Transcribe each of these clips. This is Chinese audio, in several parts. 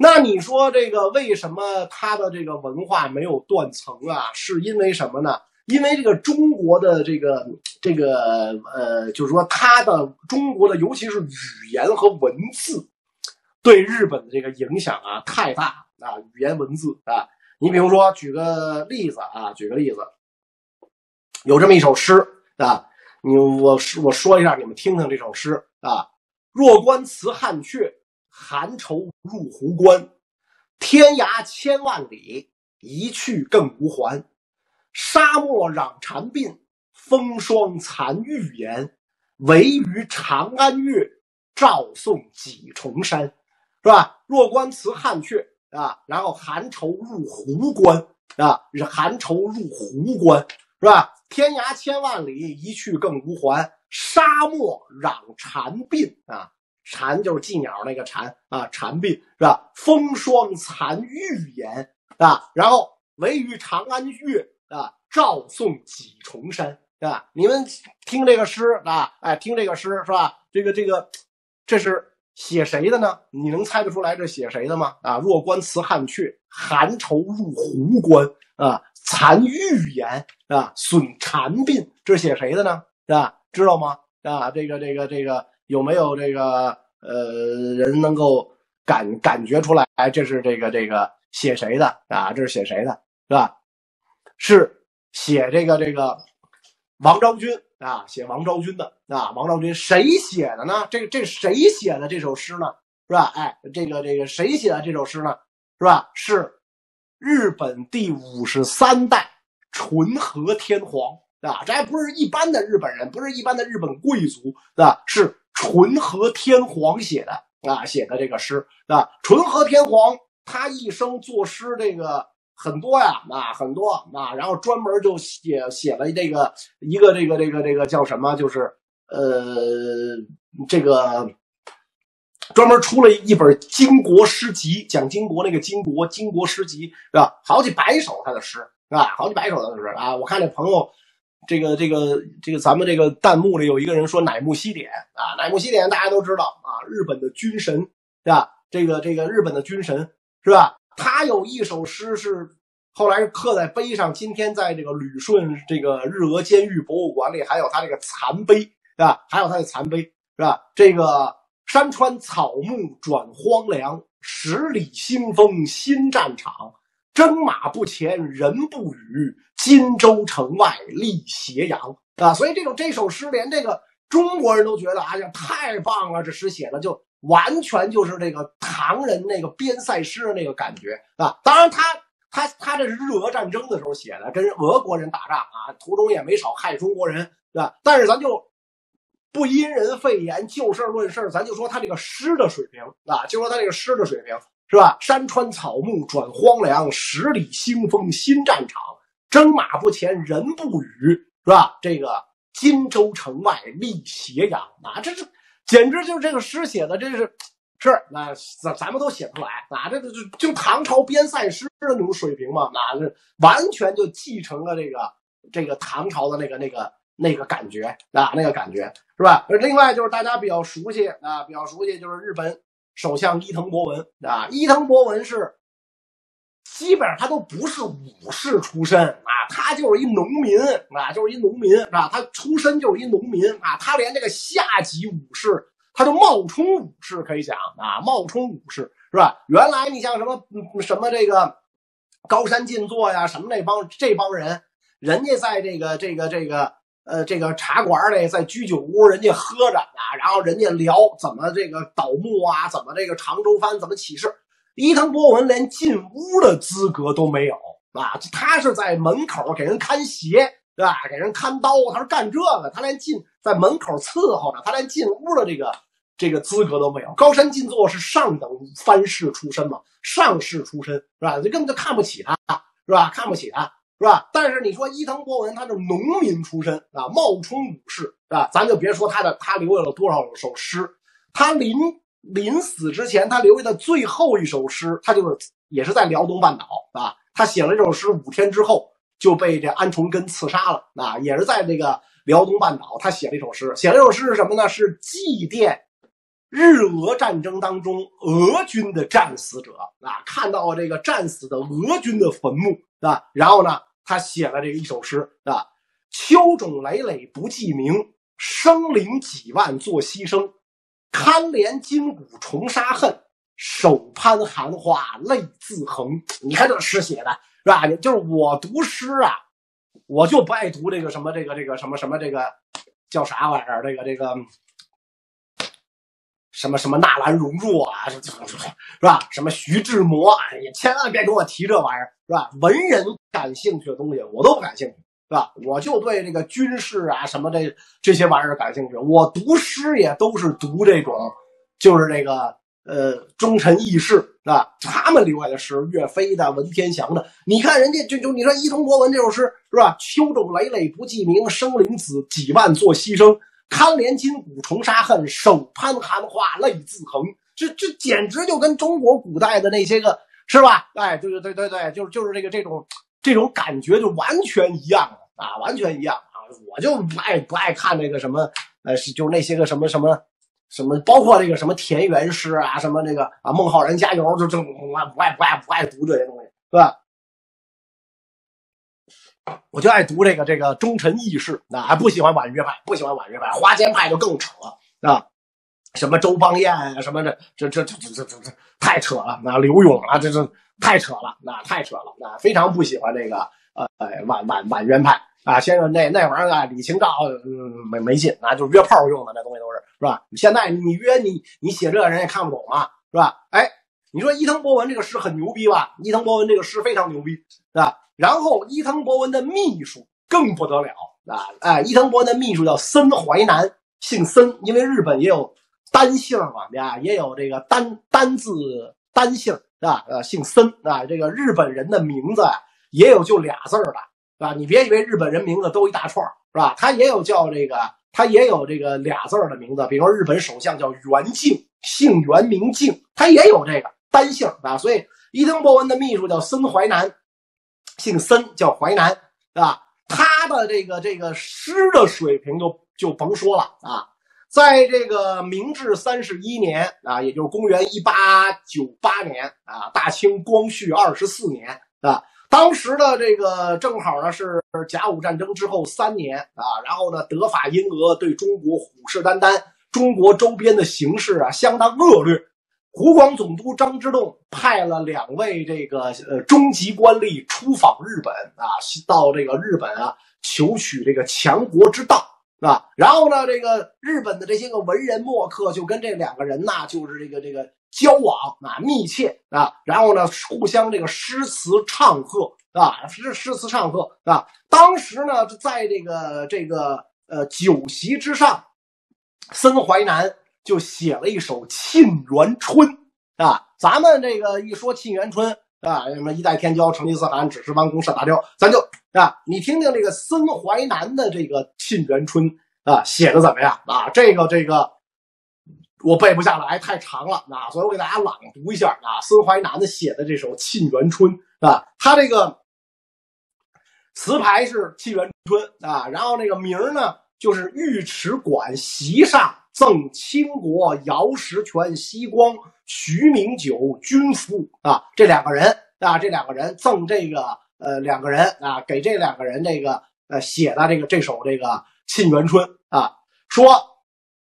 那你说这个为什么他的这个文化没有断层啊？是因为什么呢？因为这个中国的这个这个呃，就是说他的中国的，尤其是语言和文字，对日本的这个影响啊太大啊，语言文字啊。你比如说，举个例子啊，举个例子，有这么一首诗啊，你我我说一下，你们听听这首诗啊。若观辞汉阙，寒愁入壶关。天涯千万里，一去更无还。沙漠壤蝉鬓，风霜残玉颜。唯余长安月，照送几重山，是吧？若观辞汉阙。啊，然后寒愁入壶关啊，寒愁入壶关是吧？天涯千万里，一去更无还。沙漠壤蝉鬓啊，蝉就是寄鸟那个蝉啊，蝉鬓是吧？风霜残玉颜啊，然后唯余长安月啊，照送几重山啊。你们听这个诗啊，哎，听这个诗是吧？这个这个，这是。写谁的呢？你能猜得出来这写谁的吗？啊，若观辞汉阙，寒愁入壶关啊，残玉颜啊，损蝉鬓，这写谁的呢？是吧？知道吗？啊，这个这个这个有没有这个呃人能够感感觉出来？哎这是这个这个写谁的啊？这是写谁的？是吧？是写这个这个王昭君。啊，写王昭君的啊，王昭君谁写的呢？这这谁写的这首诗呢？是吧？哎，这个这个谁写的这首诗呢？是吧？是日本第五十三代纯和天皇啊，这还不是一般的日本人，不是一般的日本贵族啊，是纯和天皇写的啊，写的这个诗啊，纯和天皇他一生作诗这个。很多呀，啊，很多啊，然后专门就写写了这个一个这个这个这个叫什么？就是呃，这个专门出了一本《金国诗集》，讲金国那个金国金国诗集是吧？好几百首他的诗是吧？好几百首他的诗啊！我看这朋友，这个这个这个咱们这个弹幕里有一个人说乃木希典啊，乃木希典大家都知道啊，日本的军神是吧？这个这个日本的军神是吧？他有一首诗是后来刻在碑上，今天在这个旅顺这个日俄监狱博物馆里还有他这个残碑，是吧？还有他的残碑，是吧？这个山川草木转荒凉，十里腥风新战场，征马不前人不语，荆州城外立斜阳，啊！所以这种这首诗连这个中国人都觉得哎呀太棒了，这诗写的就。完全就是这个唐人那个边塞诗的那个感觉啊！当然，他他他这是日俄战争的时候写的，跟俄国人打仗啊，途中也没少害中国人，对吧？但是咱就不因人废言，就事论事，咱就说他这个诗的水平啊，就说他这个诗的水平是吧？山川草木转荒凉，十里腥风新战场，征马不前人不语，是吧？这个荆州城外立斜阳啊，这是。简直就是这个诗写的，真是是那咱咱们都写不出来啊！这这就就唐朝边塞诗的那种水平嘛，那这完全就继承了这个这个唐朝的那个那个那个感觉啊，那个感觉是吧？另外就是大家比较熟悉啊，比较熟悉就是日本首相伊藤博文啊，伊藤博文是基本上他都不是武士出身啊，他就是一农民啊，就是一农民啊，他出身就是一农民啊，他连这个下级武士，他就冒充武士，可以讲啊，冒充武士是吧？原来你像什么什么这个高山静坐呀，什么那帮这帮人，人家在这个这个这个呃这个茶馆里，在居酒屋，人家喝着啊，然后人家聊怎么这个倒幕啊，怎么这个长州藩怎么起事，伊藤博文连进屋的资格都没有。啊，他是在门口给人看鞋，对吧？给人看刀，他是干这个，他连进在门口伺候着，他连进屋的这个这个资格都没有。高山进作是上等藩士出身嘛，上士出身是吧？这根本就看不起他，是吧？看不起他，是吧？但是你说伊藤博文，他是农民出身啊，冒充武士，是吧？咱就别说他的，他留下了多少首诗，他临临死之前，他留下的最后一首诗，他就是也是在辽东半岛啊。他写了这首诗，五天之后就被这安重根刺杀了。啊，也是在那个辽东半岛，他写了一首诗。写了一首诗是什么呢？是祭奠日俄战争当中俄军的战死者啊，看到这个战死的俄军的坟墓啊，然后呢，他写了这一首诗啊：秋种累累不记名，生灵几万作牺牲，堪怜筋骨重杀恨，手攀寒花泪自横。你看这诗写的是吧？就是我读诗啊，我就不爱读这个什么这个这个什么什么这个叫啥玩意儿？这个这个。什么什么纳兰容若啊，是吧？什么徐志摩，哎呀，千万别跟我提这玩意儿，是吧？文人感兴趣的东西我都不感兴趣，是吧？我就对这个军事啊什么这这些玩意儿感兴趣。我读诗也都是读这种，就是这个呃忠臣义士啊，他们留下的诗，岳飞的、文天祥的。你看人家就就你说伊藤博文这首诗是吧？秋冢累累不记名，生灵子几万作牺牲。堪怜筋骨重杀恨，手攀寒花泪自横。这这简直就跟中国古代的那些个是吧？哎，对对对对对，就是就是这个这种这种感觉就完全一样啊，完全一样啊！我就不爱不爱看那个什么，呃，是就是那些个什么什么什么，包括这个什么田园诗啊，什么那个啊，孟浩然加油，就就不爱不爱不爱不爱读这些东西，是吧？我就爱读这个这个忠臣义士啊，不喜欢婉约派，不喜欢婉约派，花间派就更扯啊！什么周邦彦啊，什么这这这这这这这太扯了！那刘勇啊，这这太扯了，那太扯了，那非常不喜欢这个呃婉婉婉约派啊！先生那那玩意儿啊，李清照嗯没没劲啊，就是约炮用的那东西都是是吧？现在你约你你写这人也看不懂啊，是吧？哎，你说伊藤博文这个诗很牛逼吧？伊藤博文这个诗非常牛逼，是吧？然后伊藤博文的秘书更不得了啊！哎，伊藤博文的秘书叫森淮南，姓森，因为日本也有单姓嘛，呀，也有这个单单字单姓啊，呃，姓森啊。这个日本人的名字也有就俩字儿的，是吧？你别以为日本人名字都一大串是吧？他也有叫这个，他也有这个俩字儿的名字，比如说日本首相叫元敬，姓元名敬，他也有这个单姓啊。所以伊藤博文的秘书叫森淮南。姓森，叫淮南，对吧？他的这个这个诗的水平就就甭说了啊。在这个明治三十一年啊，也就是公元一八九八年啊，大清光绪二十四年啊，当时的这个正好呢是甲午战争之后三年啊，然后呢德法英俄对中国虎视眈眈，中国周边的形势啊相当恶劣。湖广总督张之洞派了两位这个呃中级官吏出访日本啊，到这个日本啊求取这个强国之道啊。然后呢，这个日本的这些个文人墨客就跟这两个人呐，就是这个这个交往啊密切啊。然后呢，互相这个诗词唱和啊，诗诗词唱和啊。当时呢，在这个这个呃酒席之上，森淮南。就写了一首《沁园春》啊，咱们这个一说《沁园春》啊，什么一代天骄成吉思汗指示弯弓射大雕，咱就啊，你听听这个孙淮南的这个《沁园春》啊，写的怎么样啊？这个这个我背不下来，太长了啊，所以我给大家朗读一下啊，孙淮南的写的这首《沁园春》啊，他这个词牌是《沁园春》啊，然后那个名呢就是尉迟馆席上。赠倾国姚石泉、西光、徐明九军服啊，这两个人啊，这两个人赠这个呃两个人啊，给这两个人这个呃写的这个这首这个《沁园春》啊，说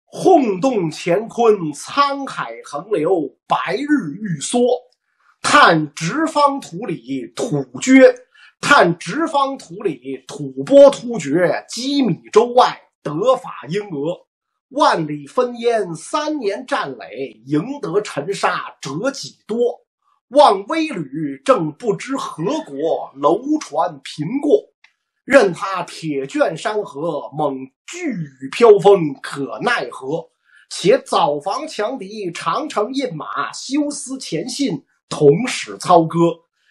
轰动乾坤，沧海横流，白日欲缩，叹直方土里土绝，叹直方土里土波突厥，几米洲外德法英俄。万里分烟，三年战垒，赢得尘沙折几多？望微旅，正不知何国，楼船频过，任他铁卷山河，猛巨雨飘风，可奈何？且早防强敌，长城印马，休思前信，同使操戈。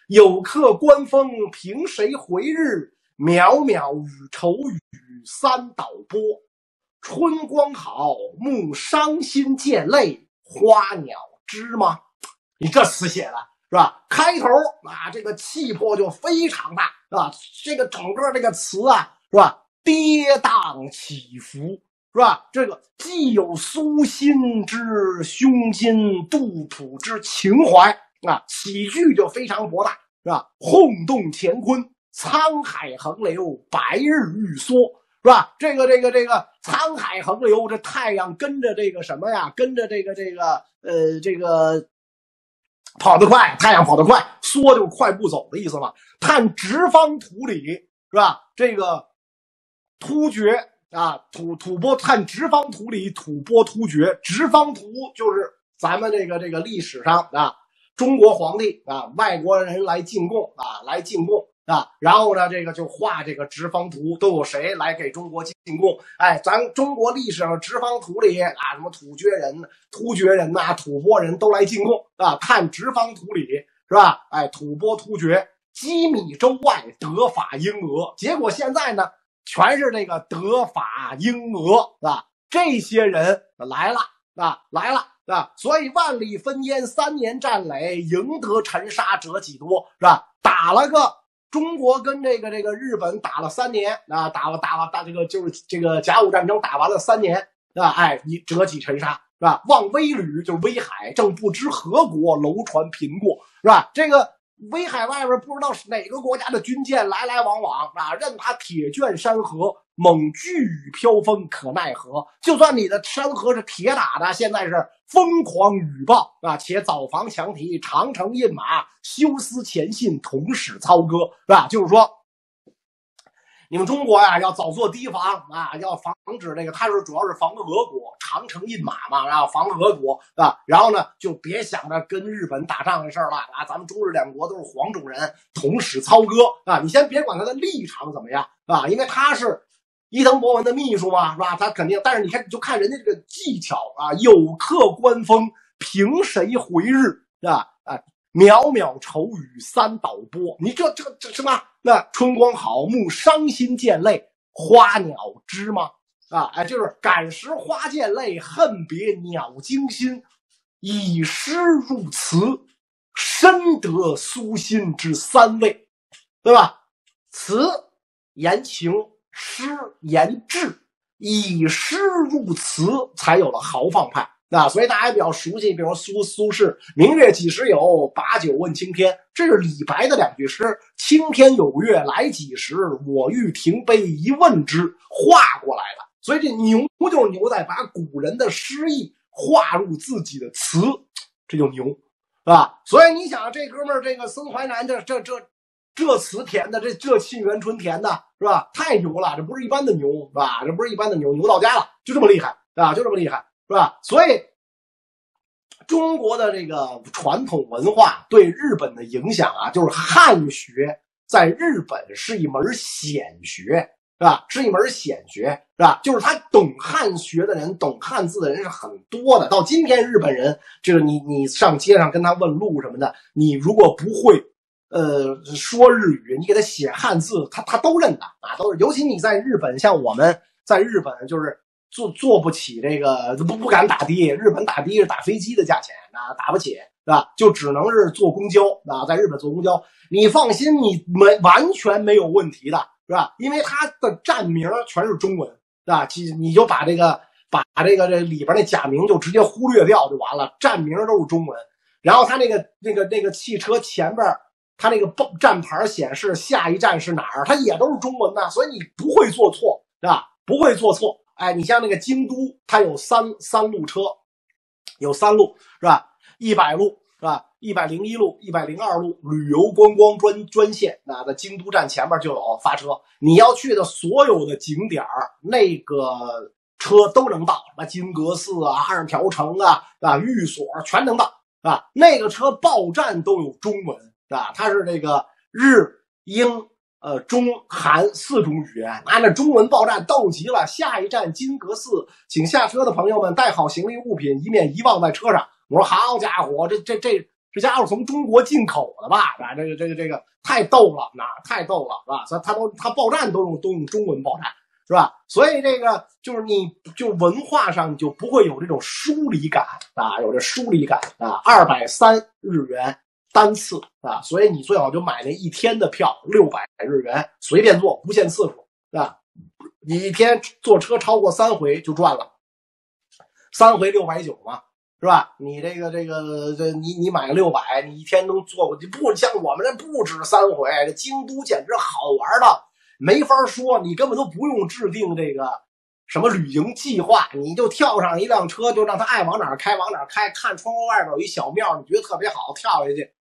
有客观风，凭谁回日？渺渺雨愁雨，三岛波。春光好，木伤心见泪，花鸟知吗？你这词写的是吧？开头啊，这个气魄就非常大，是吧？这个整个这个词啊，是吧？跌宕起伏，是吧？这个既有苏辛之胸襟，杜甫之情怀啊，喜剧就非常博大，是吧？轰动乾坤，沧海横流，白日欲缩，是吧？这个这个这个沧海横流，这太阳跟着这个什么呀？跟着这个这个呃这个跑得快，太阳跑得快，缩就快步走的意思嘛。探直方土里，是吧？这个突厥。啊，吐吐蕃看直方图里吐蕃突厥，直方图就是咱们这个这个历史上啊，中国皇帝啊，外国人来进贡啊，来进贡啊，然后呢，这个就画这个直方图，都有谁来给中国进贡？哎，咱中国历史上直方图里啊，什么突厥人、突厥人呐，吐蕃人都来进贡啊，看直方图里是吧？哎，吐蕃突厥机米州外德法英俄，结果现在呢？全是那个德法英俄，啊？这些人来了，啊，来了，啊，所以万里分烟，三年战垒，赢得沉沙者几多，是吧？打了个中国跟这个这个日本打了三年，啊，打了打了打这个就是这个甲午战争打完了三年，是吧？哎，你折戟沉沙，是吧？望威旅就是威海，正不知何国楼船频过，是吧？这个。威海外边不知道是哪个国家的军舰来来往往啊，任他铁卷山河，猛巨雨飘风可奈何？就算你的山河是铁打的，现在是疯狂雨暴啊！且早防强敌，长城印马，休思前信，同使操戈，是吧？就是说。你们中国呀，要早做提防啊，要防止那个，他是主要是防俄国，长城印马嘛，然后防俄国啊，然后呢，就别想着跟日本打仗的事了啊，咱们中日两国都是黄种人，同使操戈啊，你先别管他的立场怎么样啊，因为他是伊藤博文的秘书嘛，是吧？他肯定，但是你看，你就看人家这个技巧啊，有客官风，凭谁回日，是吧？啊。渺渺愁雨三岛波，你这这这什么？那春光好木伤心溅泪，花鸟知吗？啊，哎，就是感时花溅泪，恨别鸟惊心，以诗入词，深得苏辛之三味，对吧？词言情，诗言志，以诗入词，才有了豪放派。啊，所以大家比较熟悉，比如苏苏轼“明月几时有，把酒问青天”，这是李白的两句诗：“青天有月来几时，我欲停杯一问之。”画过来了。所以这牛就是牛在把古人的诗意画入自己的词，这就牛，是吧？所以你想，这哥们儿这个孙淮南这这这这词填的，这这《沁园春》填的是吧？太牛了，这不是一般的牛，是吧？这不是一般的牛，牛到家了，就这么厉害，啊，就这么厉害。是吧？所以中国的这个传统文化对日本的影响啊，就是汉学在日本是一门显学，是吧？是一门显学，是吧？就是他懂汉学的人，懂汉字的人是很多的。到今天，日本人就是你，你上街上跟他问路什么的，你如果不会呃说日语，你给他写汉字，他他都认的啊，都是。尤其你在日本，像我们在日本就是。坐坐不起这个不不敢打的，日本打的是打飞机的价钱啊，打不起是吧？就只能是坐公交啊，在日本坐公交，你放心，你没完全没有问题的是吧？因为它的站名全是中文是吧？你你就把这个把这个这里边那假名就直接忽略掉就完了，站名都是中文。然后他那个那个那个汽车前边，他那个报站牌显示下一站是哪儿，它也都是中文的，所以你不会做错是吧？不会做错。哎，你像那个京都，它有三三路车，有三路是吧？一百路是吧？一百零一路、一百零二路旅游观光专专线，那在京都站前面就有发车。你要去的所有的景点儿那个车都能到，什么金阁寺啊、二条城啊、啊寓所全能到啊。那个车报站都有中文啊，它是这个日英。呃，中韩四种语言，啊，那中文报站逗极了。下一站金阁寺，请下车的朋友们带好行李物品，以免遗忘在车上。我说好家伙，这这这这家伙从中国进口的吧？啊，这个这个这个太逗了，那太逗了，是吧？他他都他报站都用都用中文报站，是吧？所以这个就是你就文化上你就不会有这种疏离感啊，有这疏离感啊。二百三日元。单次啊，所以你最好就买那一天的票，六百日元，随便坐，不限次数啊。你一天坐车超过三回就赚了，三回六百九嘛，是吧？你这个这个这你你买个六百，你一天能坐过去？不像我们这不止三回，这京都简直好玩的没法说，你根本都不用制定这个什么旅行计划，你就跳上一辆车，就让他爱往哪儿开往哪儿开，看窗户外边有一小庙，你觉得特别好，跳下去。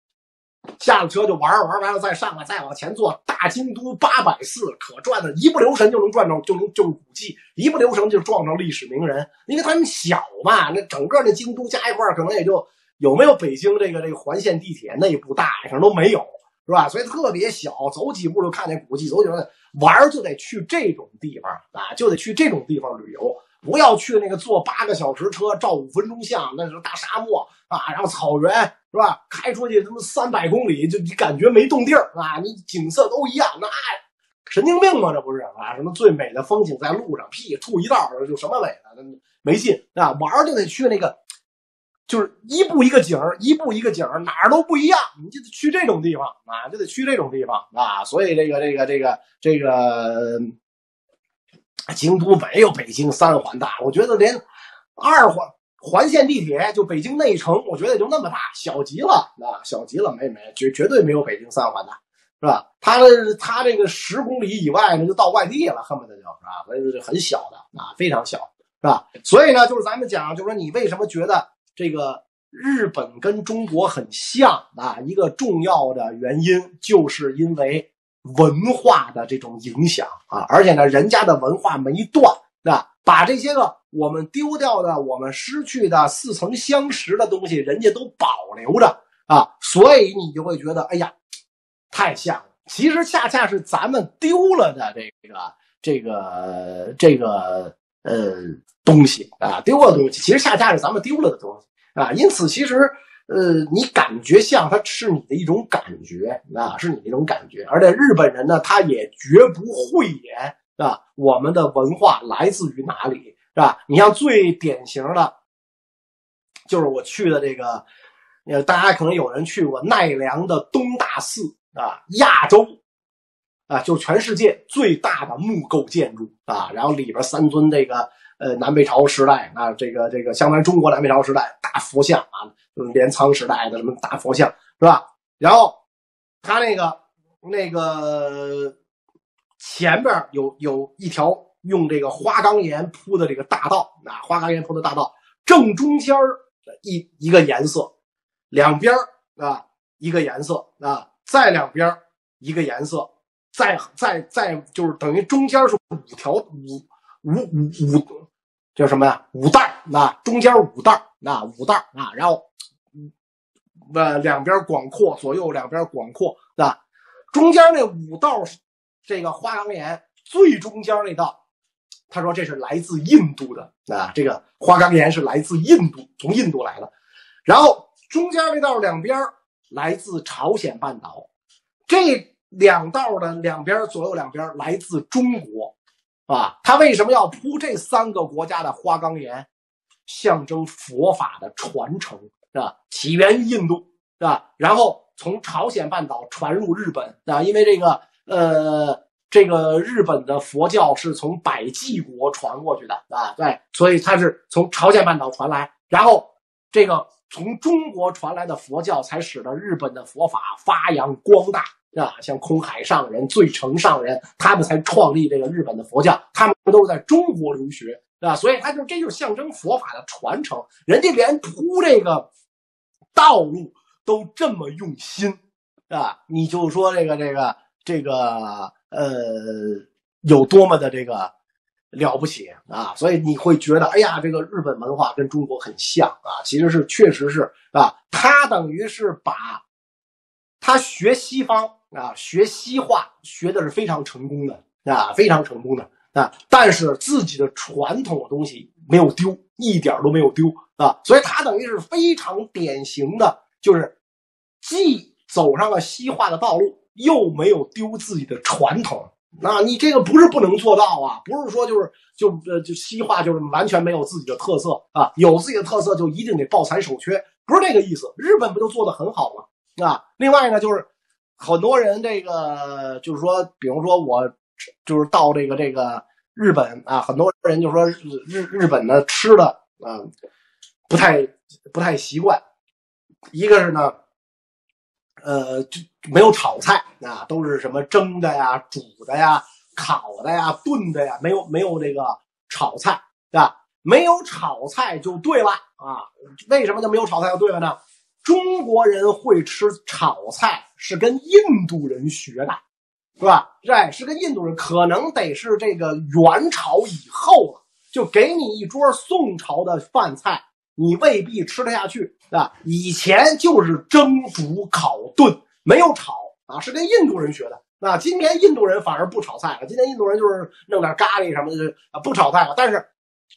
下了车就玩玩完了再上来，再往前坐。大京都八百寺可转的，一不留神就能转着，就能就是古迹，一不留神就撞上历史名人。因为他们小嘛，那整个那京都加一块可能也就有没有北京这个这个环线地铁内部大，反正都没有，是吧？所以特别小，走几步就看见古迹，走几步玩就得去这种地方啊，就得去这种地方旅游。不要去那个坐八个小时车照五分钟相，那是大沙漠啊，然后草原是吧？开出去他妈三百公里，就你感觉没动地儿啊，你景色都一样，那神经病吗？这不是啊？什么最美的风景在路上？屁，处一道儿就什么美的？没劲啊！玩就得去那个，就是一步一个景儿，一步一个景儿，哪儿都不一样，你就得去这种地方啊，就得去这种地方啊。所以这个这个这个这个。京都没有北京三环大，我觉得连二环环线地铁就北京内城，我觉得也就那么大，小极了啊，小极了，没没绝绝对没有北京三环大，是吧？它它这个十公里以外呢就到外地了，恨不得就是吧？所以是很小的啊，非常小，是吧？所以呢，就是咱们讲，就是说你为什么觉得这个日本跟中国很像啊？一个重要的原因就是因为。文化的这种影响啊，而且呢，人家的文化没断，啊，把这些个我们丢掉的、我们失去的似曾相识的东西，人家都保留着啊，所以你就会觉得，哎呀，太像了。其实恰恰是咱们丢了的这个、这个、这个呃东西啊，丢了东西，其实恰恰是咱们丢了的东西啊。因此，其实。呃，你感觉像，它是你的一种感觉啊，是你的一种感觉。而且日本人呢，他也绝不讳言啊，我们的文化来自于哪里，是吧？你像最典型的，就是我去的这个，呃，大家可能有人去过奈良的东大寺啊，亚洲啊，就全世界最大的木构建筑啊，然后里边三尊这个。呃，南北朝时代啊，这个这个相当于中国南北朝时代大佛像啊，就是镰仓时代的什么大佛像是吧？然后他那个那个前边有有一条用这个花岗岩铺的这个大道啊，花岗岩铺的大道，正中间一一个颜色，两边啊一个颜色啊，再两边一个颜色，再再再就是等于中间是五条五。五五五叫什么呀？五袋那中间五袋那五袋啊，然后呃两边广阔，左右两边广阔，啊？中间那五道这个花岗岩最中间那道，他说这是来自印度的啊，这个花岗岩是来自印度，从印度来的。然后中间那道两边来自朝鲜半岛，这两道的两边左右两边来自中国。啊，他为什么要铺这三个国家的花岗岩，象征佛法的传承，是吧？起源于印度，是吧？然后从朝鲜半岛传入日本，啊，因为这个，呃，这个日本的佛教是从百济国传过去的，啊，对，所以它是从朝鲜半岛传来，然后这个从中国传来的佛教才使得日本的佛法发扬光大。啊，像空海上人、最澄上人，他们才创立这个日本的佛教，他们都是在中国留学，啊，所以他就这就是象征佛法的传承。人家连铺这个道路都这么用心，啊，你就说这个这个这个呃有多么的这个了不起啊！所以你会觉得，哎呀，这个日本文化跟中国很像啊，其实是确实是啊，他等于是把他学西方。啊，学西化学的是非常成功的啊，非常成功的啊，但是自己的传统的东西没有丢，一点都没有丢啊，所以他等于是非常典型的，就是既走上了西化的道路，又没有丢自己的传统。那你这个不是不能做到啊，不是说就是就呃就西化就是完全没有自己的特色啊，有自己的特色就一定得抱残守缺，不是这个意思。日本不就做的很好吗？啊，另外呢就是。很多人这个就是说，比如说我就是到这个这个日本啊，很多人就说日日日本的吃的啊不太不太习惯，一个是呢，呃，就没有炒菜啊，都是什么蒸的呀、煮的呀、烤的呀、炖的呀，没有没有这个炒菜，对吧？没有炒菜就对了啊！为什么就没有炒菜就对了呢？中国人会吃炒菜是跟印度人学的，是吧？对，是跟印度人，可能得是这个元朝以后了，就给你一桌宋朝的饭菜，你未必吃得下去啊。以前就是蒸、煮、烤、炖，没有炒啊，是跟印度人学的。那今天印度人反而不炒菜了，今天印度人就是弄点咖喱什么的，不炒菜了。但是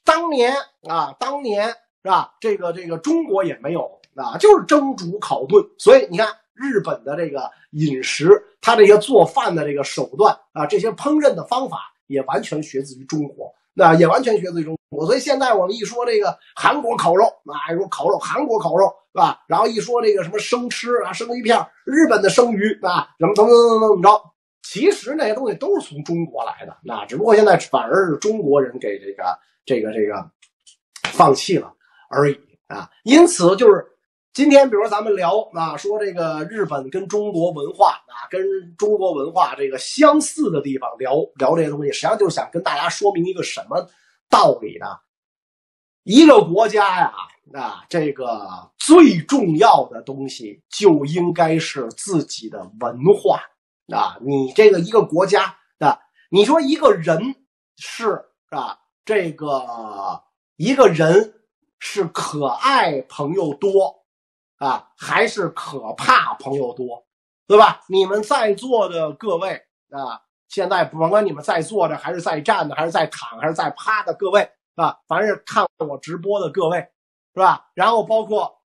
当年啊，当年是吧？这个这个中国也没有啊，就是蒸煮烤炖。所以你看，日本的这个饮食，他这些做饭的这个手段啊，这些烹饪的方法也完全学自于中国，那也完全学自中国。所以现在我们一说这个韩国烤肉啊，说烤肉，韩国烤肉是吧？然后一说这个什么生吃啊，生鱼片，日本的生鱼啊，怎么怎么怎么怎么着？其实那些东西都是从中国来的，那只不过现在反而是中国人给这个。这个这个放弃了而已啊，因此就是今天，比如咱们聊啊，说这个日本跟中国文化啊，跟中国文化这个相似的地方，聊聊这些东西，实际上就是想跟大家说明一个什么道理呢？一个国家呀，啊，这个最重要的东西就应该是自己的文化啊。你这个一个国家啊，你说一个人是啊。这个一个人是可爱朋友多啊，还是可怕朋友多，对吧？你们在座的各位啊，现在甭管你们在坐着还是在站的，还是在躺还是在趴的各位啊，凡是看我直播的各位，是吧？然后包括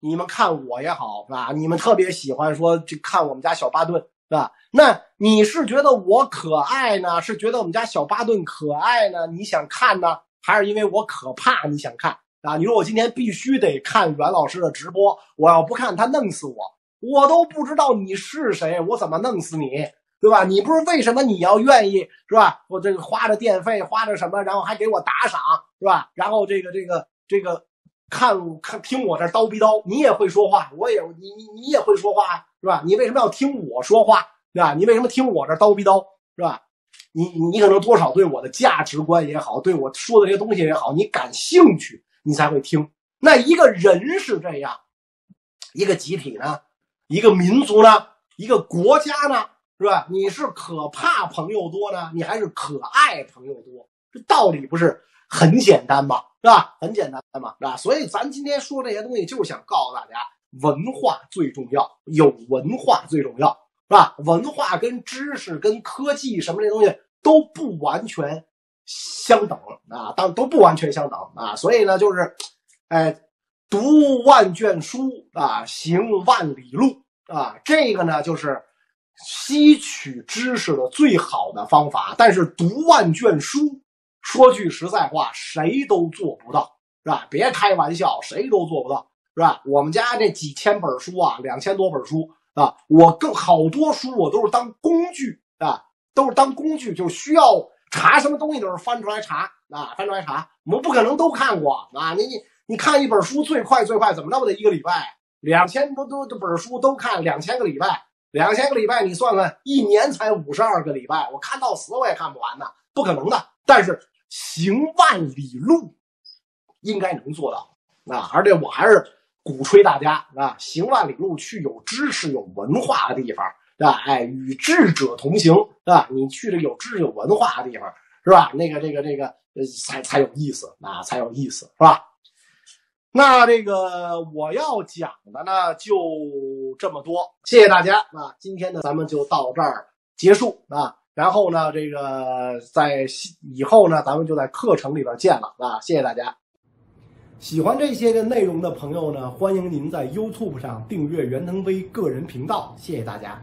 你们看我也好，是吧？你们特别喜欢说去看我们家小巴顿。是吧？那你是觉得我可爱呢？是觉得我们家小巴顿可爱呢？你想看呢？还是因为我可怕你想看啊？你说我今天必须得看袁老师的直播，我要不看他弄死我，我都不知道你是谁，我怎么弄死你？对吧？你不是为什么你要愿意是吧？我这个花着电费，花着什么，然后还给我打赏是吧？然后这个这个这个看看听我这叨逼叨，你也会说话，我也你你你也会说话。是吧？你为什么要听我说话？对吧？你为什么听我这叨逼叨？是吧？你你可能多少对我的价值观也好，对我说的这些东西也好，你感兴趣，你才会听。那一个人是这样，一个集体呢，一个民族呢，一个国家呢，是吧？你是可怕朋友多呢，你还是可爱朋友多？这道理不是很简单吗？是吧？很简单嘛，是吧？所以咱今天说这些东西，就是想告诉大家。文化最重要，有文化最重要，是吧？文化跟知识、跟科技什么这东西都不完全相等啊，当都不完全相等啊。所以呢，就是，哎，读万卷书啊，行万里路啊，这个呢就是吸取知识的最好的方法。但是读万卷书，说句实在话，谁都做不到，是吧？别开玩笑，谁都做不到。是吧？我们家这几千本书啊，两千多本书啊，我更好多书我都是当工具啊，都是当工具，就需要查什么东西都是翻出来查啊，翻出来查。我们不可能都看过啊，你你你看一本书最快最快怎么那么得一个礼拜？两千多多本书都看两千个礼拜，两千个礼拜你算算，一年才五十二个礼拜，我看到死我也看不完呢，不可能的。但是行万里路应该能做到啊，而且我还是。鼓吹大家啊，行万里路去有知识、有文化的地方，是吧？哎，与智者同行，是吧？你去这有智、有文化的地方，是吧？那个、这个、这个，呃才才有意思啊，才有意思，是吧？那这个我要讲的呢，就这么多，谢谢大家啊！今天呢，咱们就到这儿结束啊。然后呢，这个在以后呢，咱们就在课程里边见了啊！谢谢大家。喜欢这些个内容的朋友呢，欢迎您在 YouTube 上订阅袁腾飞个人频道，谢谢大家。